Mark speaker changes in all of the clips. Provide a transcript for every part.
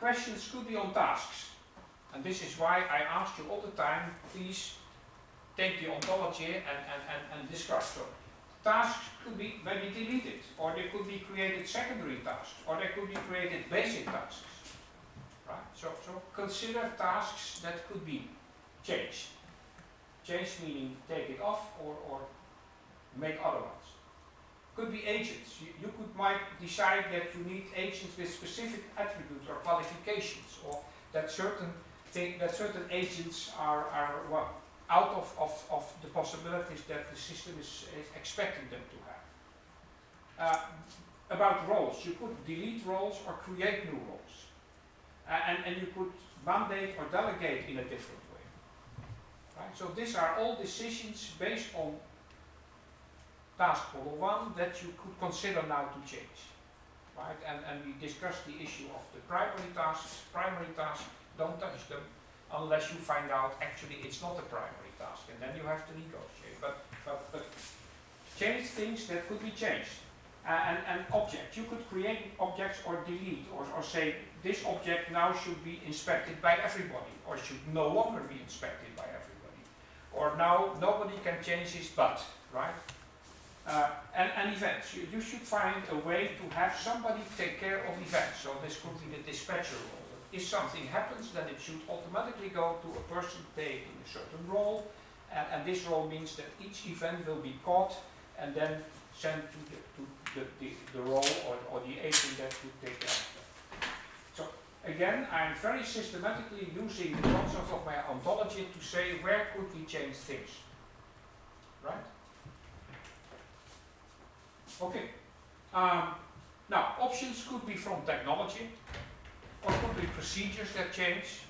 Speaker 1: questions could be on tasks. And this is why I ask you all the time, please take the ontology and, and, and, and discuss. So tasks could be maybe deleted, or they could be created secondary tasks, or they could be created basic tasks. Right? So, so consider tasks that could be changed. Change meaning take it off or, or make other ones. Could be agents. You, you could might decide that you need agents with specific attributes or qualifications, or that certain thing, that certain agents are, are well, out of, of, of the possibilities that the system is, is expecting them to have. Uh, about roles, you could delete roles or create new roles. Uh, and, and you could mandate or delegate in a different way. Right? So these are all decisions based on task model one that you could consider now to change. Right? And, and we discussed the issue of the primary tasks. Primary tasks, don't touch them unless you find out actually it's not a primary task, and then you have to negotiate. But, but, but change things that could be changed. Uh, and, and objects, you could create objects or delete, or, or say this object now should be inspected by everybody, or should no longer be inspected by everybody. Or now nobody can change his butt, right? Uh, and, and events, you, you should find a way to have somebody take care of events. So this could be the dispatcher role if something happens, then it should automatically go to a person taking a certain role, and, and this role means that each event will be caught and then sent to the, to the, the, the role or, or the agent that would take care of that. So again, I'm very systematically using the concept of my ontology to say where could we change things. Right? Okay. Um, now, options could be from technology or could be procedures that change,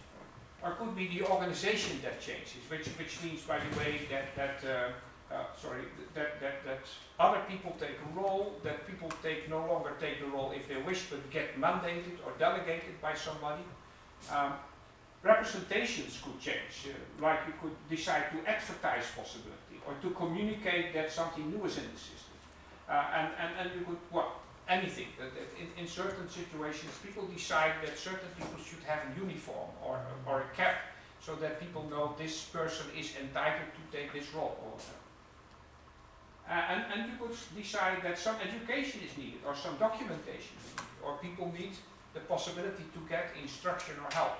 Speaker 1: or could be the organization that changes, which, which means, by the way, that, that uh, uh, sorry, that, that, that other people take a role, that people take no longer take the role if they wish, but get mandated or delegated by somebody. Um, representations could change, uh, like you could decide to advertise possibility or to communicate that something new is in the system. Uh, and, and, and you could, well, anything. That, that in, in, certain situations, people decide that certain people should have a uniform or, or a cap so that people know this person is entitled to take this role. Uh, and, and you could decide that some education is needed or some documentation is needed or people need the possibility to get instruction or help.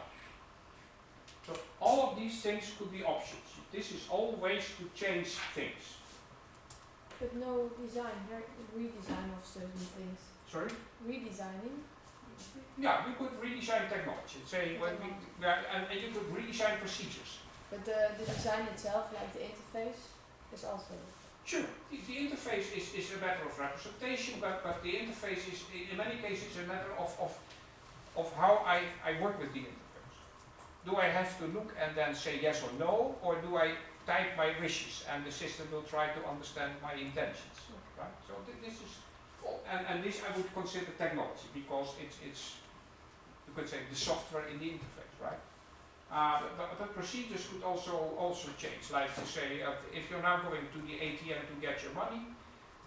Speaker 1: So all of these things could be options. This is all ways to change things.
Speaker 2: But no design, redesign of certain things.
Speaker 1: Sorry?
Speaker 2: Redesigning?
Speaker 1: Yeah, we could redesign technology. Say when we, and, and you could redesign procedures.
Speaker 2: But the, the design itself, like the interface, is also.
Speaker 1: Sure, the, the interface is, is a matter of representation, but, but the interface is in many cases a matter of, of, of how I, I work with the interface. Do I have to look and then say yes or no, or do I type my wishes and the system will try to understand my intentions. Right? So th this is, and, and this I would consider technology because it's, it's, you could say the software in the interface, right? Uh, but, but, procedures could also also change. Like to say, uh, if you're now going to the ATM to get your money,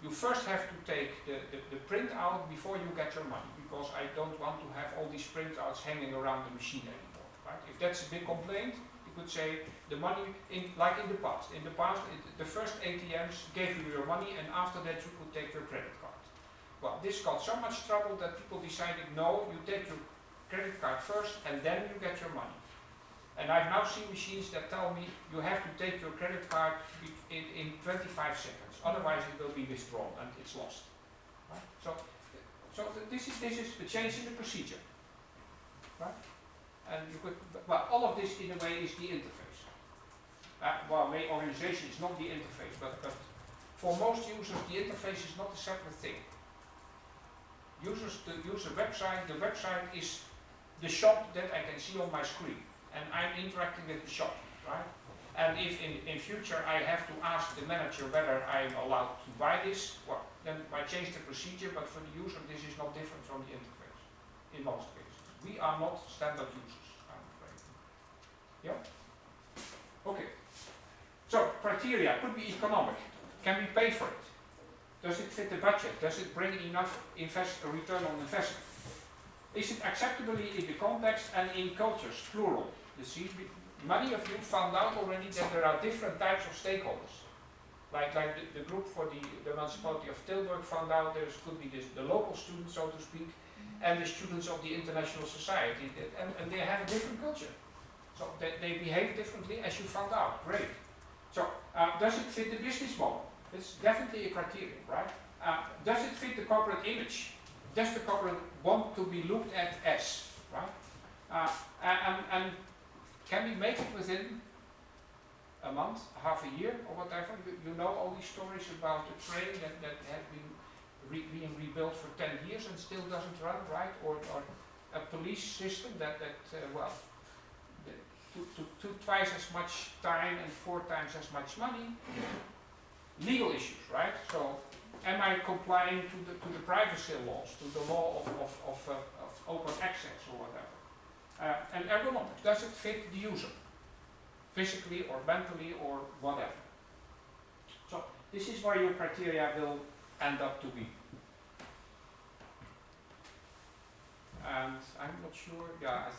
Speaker 1: you first have to take the, the, the printout before you get your money because I don't want to have all these printouts hanging around the machine anymore. Right? If that's a big complaint, could say the money, in, like in the past. In the past, it, the first ATMs gave you your money and after that you could take your credit card. Well, this got so much trouble that people decided, no, you take your credit card first and then you get your money. And I've now seen machines that tell me you have to take your credit card in, in 25 seconds, otherwise it will be withdrawn and it's lost. Right? So, so this is this is a change in the procedure. Right? And you could, well, all of this in a way is the interface. Uh, well, my organization is not the interface, but, but for most users, the interface is not a separate thing. Users to use a website, the website is the shop that I can see on my screen. And I'm interacting with the shop, right? And if in, in future I have to ask the manager whether I'm allowed to buy this, well, then I change the procedure, but for the user this is not different from the interface, in most cases. We are not standard users, I'm afraid. Yeah? Okay. So, criteria could be economic. Can we pay for it? Does it fit the budget? Does it bring enough invest, return on investment? is it acceptably in the context and in cultures, plural? You see, many of you found out already that there are different types of stakeholders. Like, like the, the group for the, the municipality of Tilburg found out there could be this, the local students, so to speak, and the students of the international society, and, and they have a different culture. So they, they behave differently as you found out, great. So, uh, does it fit the business model? It's definitely a criterion, right? Uh, does it fit the corporate image? Does the corporate want to be looked at as, right? Uh, and, and, and can we make it within a month, half a year, or whatever? You, you know all these stories about the train that, that had been rebuilt for 10 years and still doesn't run, right? Or, or a police system that, that uh, well, took twice as much time and four times as much money. Legal issues, right? So, am I complying to the, to the privacy laws, to the law of, of, of, uh, of open access or whatever? Uh, and ergonomics, does it fit the user? Physically or mentally or whatever. So, this is where your criteria will end up to be. And I'm not sure, yeah, I